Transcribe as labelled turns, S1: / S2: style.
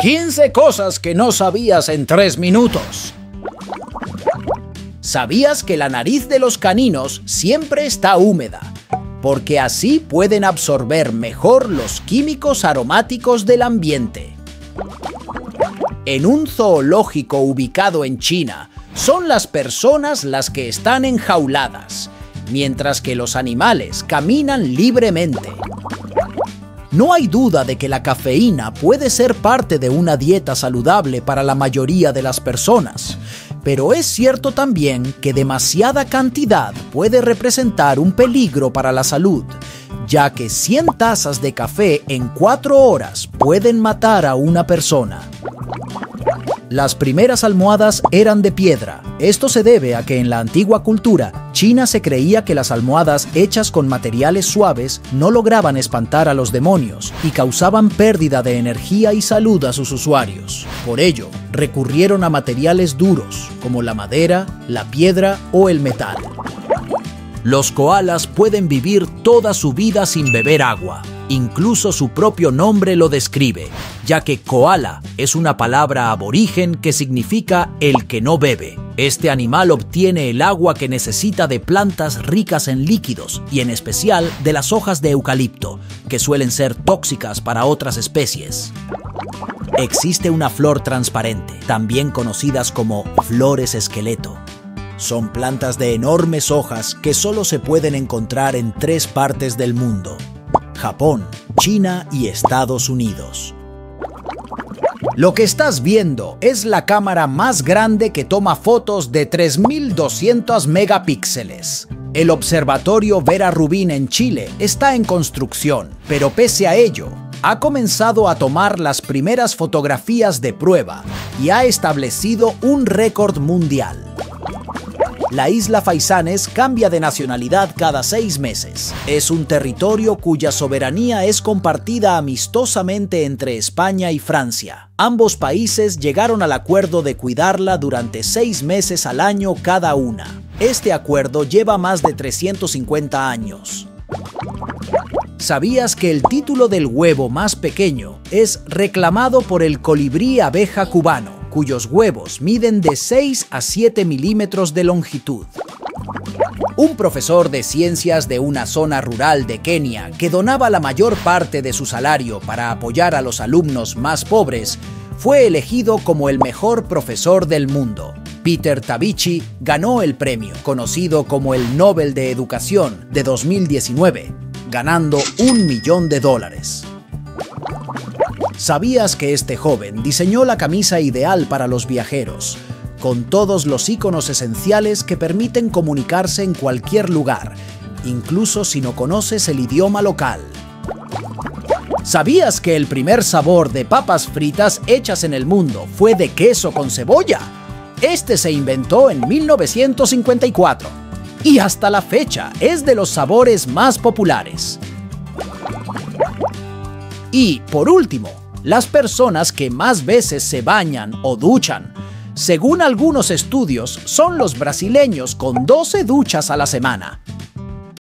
S1: 15 cosas que no sabías en 3 minutos. ¿Sabías que la nariz de los caninos siempre está húmeda? Porque así pueden absorber mejor los químicos aromáticos del ambiente. En un zoológico ubicado en China, son las personas las que están enjauladas, mientras que los animales caminan libremente. No hay duda de que la cafeína puede ser parte de una dieta saludable para la mayoría de las personas, pero es cierto también que demasiada cantidad puede representar un peligro para la salud, ya que 100 tazas de café en 4 horas pueden matar a una persona. Las primeras almohadas eran de piedra. Esto se debe a que en la antigua cultura, China se creía que las almohadas hechas con materiales suaves no lograban espantar a los demonios y causaban pérdida de energía y salud a sus usuarios. Por ello, recurrieron a materiales duros, como la madera, la piedra o el metal. Los koalas pueden vivir toda su vida sin beber agua, Incluso su propio nombre lo describe, ya que koala es una palabra aborigen que significa el que no bebe. Este animal obtiene el agua que necesita de plantas ricas en líquidos y en especial de las hojas de eucalipto, que suelen ser tóxicas para otras especies. Existe una flor transparente, también conocidas como flores esqueleto. Son plantas de enormes hojas que solo se pueden encontrar en tres partes del mundo, Japón, China y Estados Unidos. Lo que estás viendo es la cámara más grande que toma fotos de 3200 megapíxeles. El observatorio Vera Rubín en Chile está en construcción, pero pese a ello, ha comenzado a tomar las primeras fotografías de prueba y ha establecido un récord mundial la isla Faisanes cambia de nacionalidad cada seis meses. Es un territorio cuya soberanía es compartida amistosamente entre España y Francia. Ambos países llegaron al acuerdo de cuidarla durante seis meses al año cada una. Este acuerdo lleva más de 350 años. ¿Sabías que el título del huevo más pequeño es reclamado por el colibrí abeja cubano? Cuyos huevos miden de 6 a 7 milímetros de longitud. Un profesor de ciencias de una zona rural de Kenia que donaba la mayor parte de su salario para apoyar a los alumnos más pobres fue elegido como el mejor profesor del mundo. Peter Tabichi ganó el premio, conocido como el Nobel de Educación de 2019, ganando un millón de dólares. ¿Sabías que este joven diseñó la camisa ideal para los viajeros, con todos los iconos esenciales que permiten comunicarse en cualquier lugar, incluso si no conoces el idioma local? ¿Sabías que el primer sabor de papas fritas hechas en el mundo fue de queso con cebolla? Este se inventó en 1954 y hasta la fecha es de los sabores más populares. Y, por último, las personas que más veces se bañan o duchan. Según algunos estudios, son los brasileños con 12 duchas a la semana.